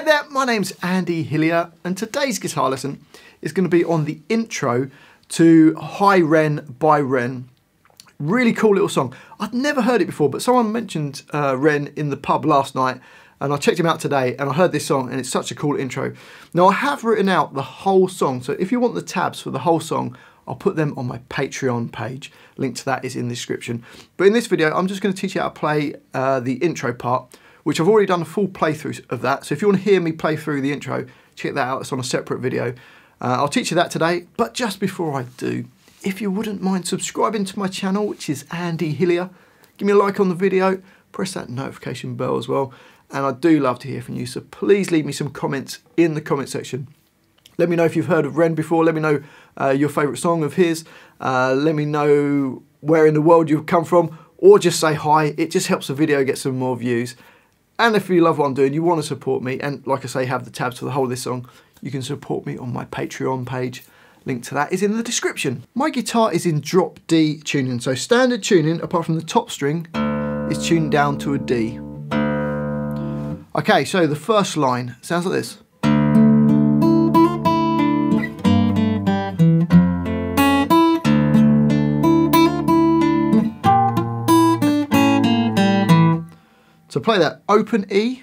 Hi there, my name's Andy Hillier, and today's guitar lesson is going to be on the intro to Hi Ren by Ren. Really cool little song. I'd never heard it before, but someone mentioned uh, Ren in the pub last night, and I checked him out today, and I heard this song, and it's such a cool intro. Now, I have written out the whole song, so if you want the tabs for the whole song, I'll put them on my Patreon page. Link to that is in the description. But in this video, I'm just going to teach you how to play uh, the intro part, which I've already done a full playthrough of that. So if you want to hear me play through the intro, check that out. It's on a separate video. Uh, I'll teach you that today. But just before I do, if you wouldn't mind subscribing to my channel, which is Andy Hillier, give me a like on the video, press that notification bell as well. And I do love to hear from you, so please leave me some comments in the comment section. Let me know if you've heard of Ren before. Let me know uh, your favourite song of his. Uh, let me know where in the world you've come from, or just say hi. It just helps the video get some more views. And if you love what I'm doing, you want to support me, and like I say, have the tabs for the whole of this song, you can support me on my Patreon page. Link to that is in the description. My guitar is in drop D tuning, so standard tuning, apart from the top string, is tuned down to a D. Okay, so the first line sounds like this. Play that open E,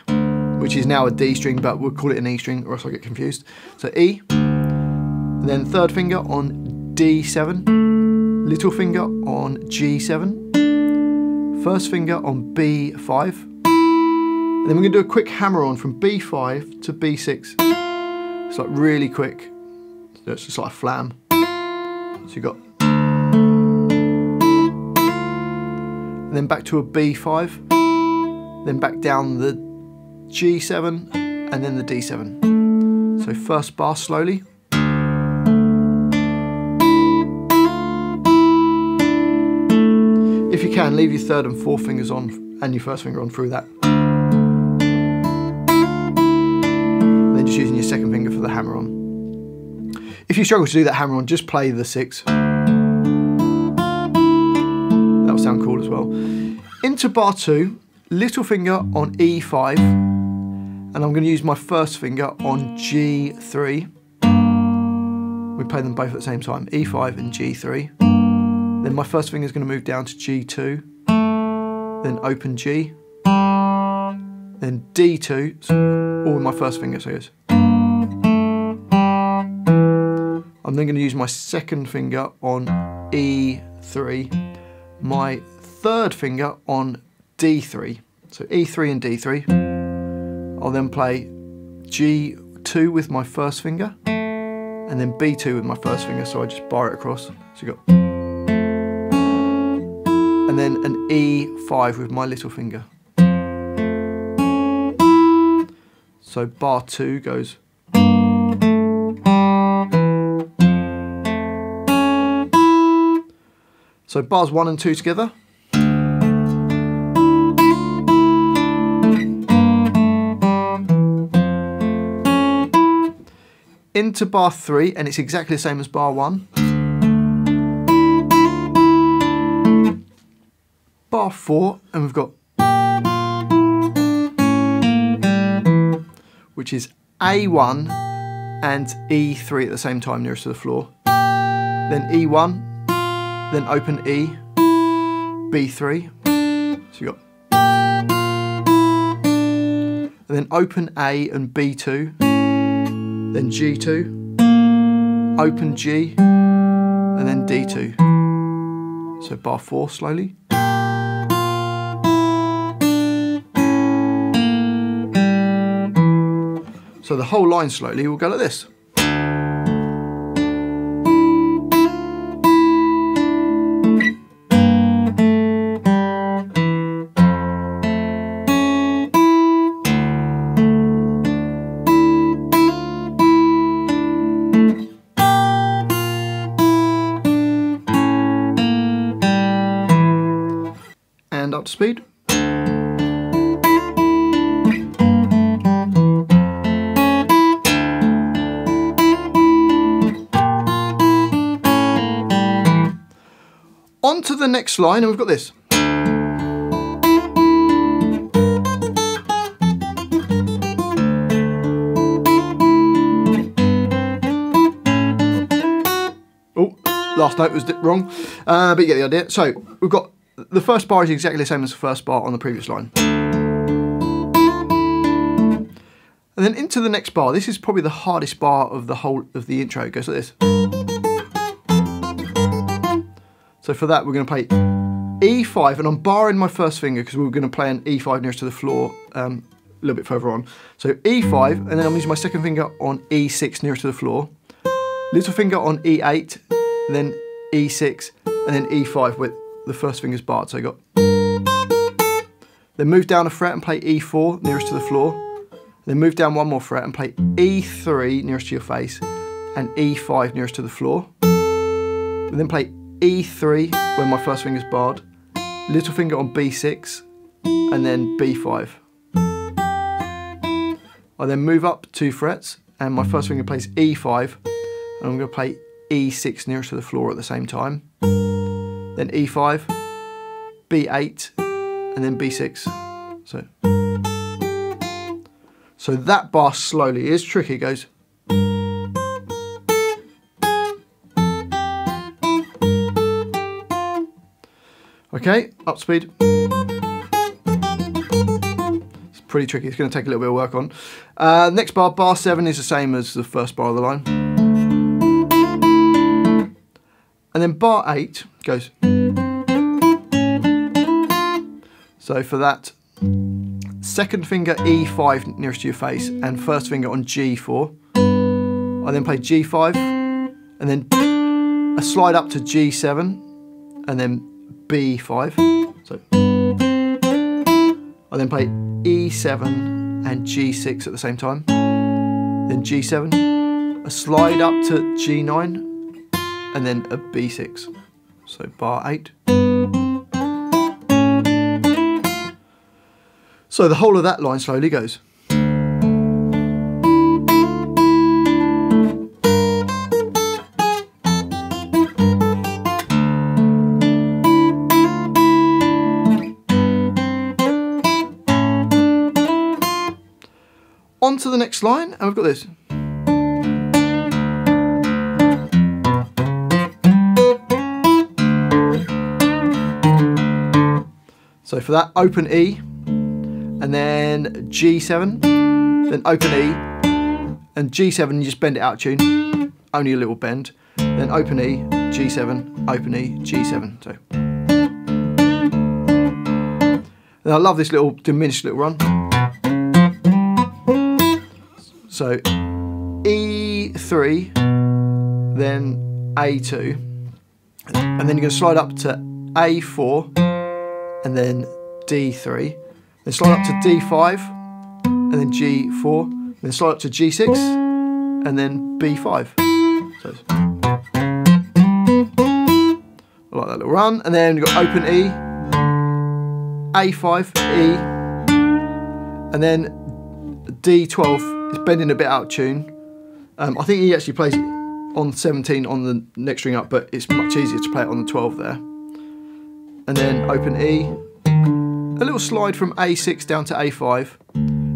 which is now a D string, but we'll call it an E string or else I'll get confused. So E, then third finger on D7, little finger on G7, first finger on B5, and then we're gonna do a quick hammer on from B5 to B6. It's like really quick. So it's just like a flam. So you got, and then back to a B5, then back down the G7 and then the D7. So first bar slowly. If you can, leave your third and fourth fingers on and your first finger on through that. And then just using your second finger for the hammer on. If you struggle to do that hammer on, just play the six. That'll sound cool as well. Into bar two, little finger on E5 and I'm going to use my first finger on G3. We play them both at the same time, E5 and G3. Then my first finger is going to move down to G2, then open G, then D2, so all with my first finger, so it I'm then going to use my second finger on E3, my third finger on D3. So E3 and D3. I'll then play G2 with my first finger and then B2 with my first finger. So I just bar it across. So you got and then an E5 with my little finger. So bar two goes So bars one and two together. Into bar three, and it's exactly the same as bar one. Bar four, and we've got which is A1 and E3 at the same time nearest to the floor. Then E1, then open E, B3, so you got and then open A and B2, then G2, open G, and then D2. So bar four slowly. So the whole line slowly will go like this. up to speed. On to the next line and we've got this. Oh, last note was wrong, uh, but you get the idea. So we've got the first bar is exactly the same as the first bar on the previous line. And then into the next bar. This is probably the hardest bar of the whole of the intro. It goes like this. So for that, we're going to play E5, and I'm barring my first finger because we are going to play an E5 nearest to the floor um, a little bit further on. So E5, and then I'm using my second finger on E6 nearest to the floor, little finger on E8, then E6, and then E5 with the first finger's barred. So I got. Then move down a fret and play E4 nearest to the floor. Then move down one more fret and play E3 nearest to your face and E5 nearest to the floor. And then play E3 when my first finger's barred, little finger on B6 and then B5. I then move up two frets and my first finger plays E5 and I'm going to play E6 nearest to the floor at the same time. Then E5, B8 and then B6. So so that bar slowly is tricky, it goes. Okay, up speed. It's pretty tricky, it's going to take a little bit of work on. Uh, next bar, bar 7 is the same as the first bar of the line. And then bar 8 goes. So for that, second finger E5 nearest to your face and first finger on G4. I then play G5 and then a slide up to G7 and then B5. So I then play E7 and G6 at the same time. Then G7, a slide up to G9 and then a B6. So bar 8. So the whole of that line slowly goes. On to the next line, and we've got this. For that, open E, and then G7, then open E, and G7 you just bend it out tune, only a little bend, then open E, G7, open E, G7. So, and I love this little diminished little run. So E3, then A2, and then you're going to slide up to A4, and then D3, then slide up to D5, and then G4, then slide up to G6, and then B5. So I like that little run. And then you've got open E, A5, E, and then D12 is bending a bit out of tune. Um, I think he actually plays it on 17 on the next string up, but it's much easier to play it on the 12 there. And then open E, a little slide from A6 down to A5,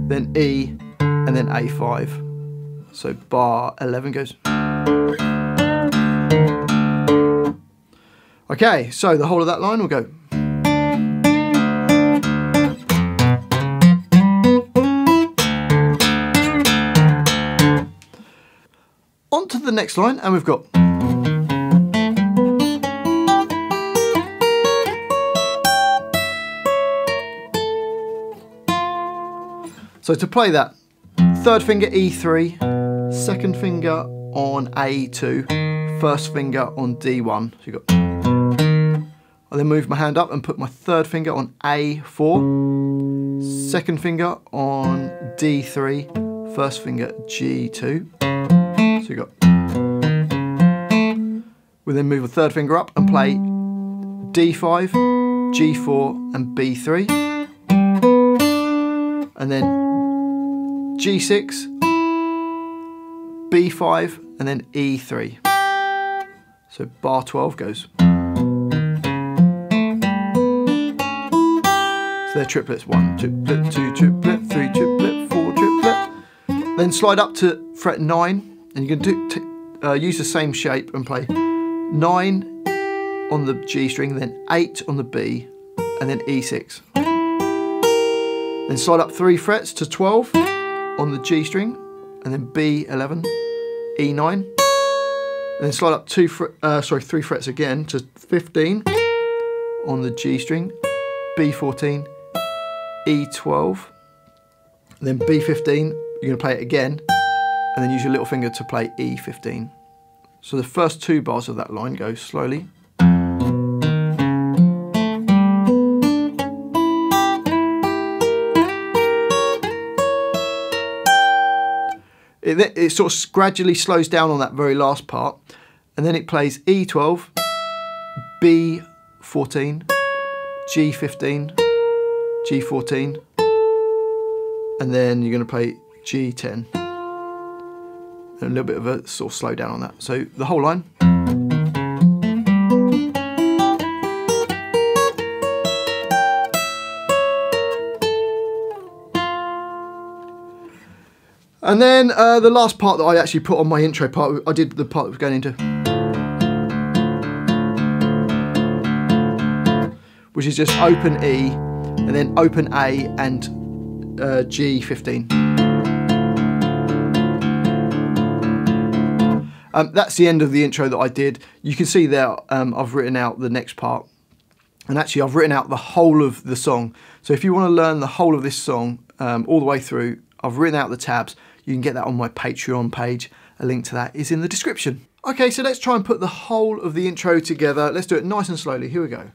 then E, and then A5. So bar 11 goes. Okay, so the whole of that line will go. On to the next line, and we've got So to play that, third finger E3, second finger on A2, first finger on D1. So you got. I then move my hand up and put my third finger on A4, second finger on D3, first finger G2. So you got. We then move a third finger up and play D5, G4 and B3. And then G6, B5, and then E3. So bar 12 goes. So they're triplets, one, triplet, two, triplet, three, triplet, four, triplet. Then slide up to fret nine, and you can do uh, use the same shape and play 9 on the G string, then 8 on the B, and then E6. Then slide up 3 frets to 12 on the G string, and then B11, E9. And then slide up two, uh, sorry, three frets again to 15 on the G string, B14, E12, then B15, you're going to play it again, and then use your little finger to play E15. So the first two bars of that line go slowly. It, it sort of gradually slows down on that very last part, and then it plays E12, B14, G15, G14, and then you're going to play G10. And a little bit of a sort of slow down on that. So the whole line. And then uh, the last part that I actually put on my intro part, I did the part that was going into. Which is just open E, and then open A and uh, G15. Um, that's the end of the intro that I did. You can see there um, I've written out the next part. And actually I've written out the whole of the song. So if you want to learn the whole of this song um, all the way through, I've written out the tabs. You can get that on my Patreon page. A link to that is in the description. Okay, so let's try and put the whole of the intro together. Let's do it nice and slowly. Here we go.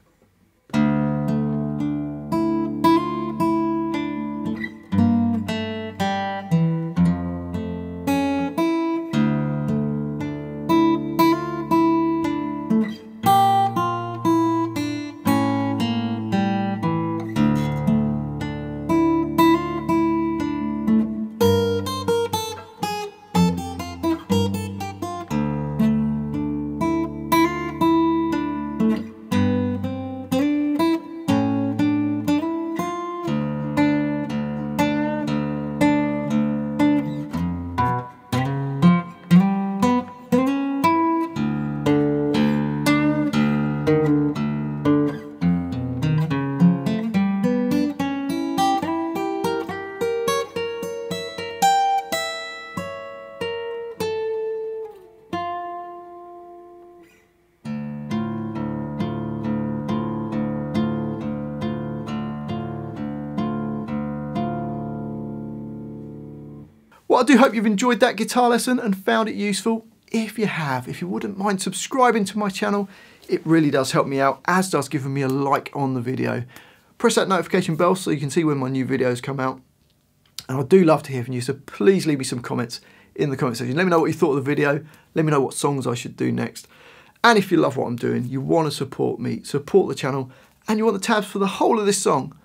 Hope you've enjoyed that guitar lesson and found it useful. If you have, if you wouldn't mind subscribing to my channel, it really does help me out, as does giving me a like on the video. Press that notification bell so you can see when my new videos come out. And I do love to hear from you, so please leave me some comments in the comment section. Let me know what you thought of the video. Let me know what songs I should do next. And if you love what I'm doing, you want to support me, support the channel, and you want the tabs for the whole of this song,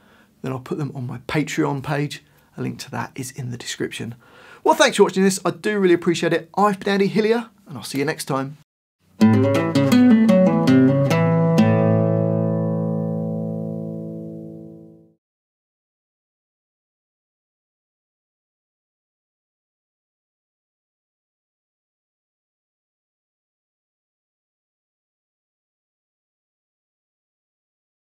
then I'll put them on my Patreon page. A link to that is in the description. Well, thanks for watching this. I do really appreciate it. I've been Andy Hillier, and I'll see you next time.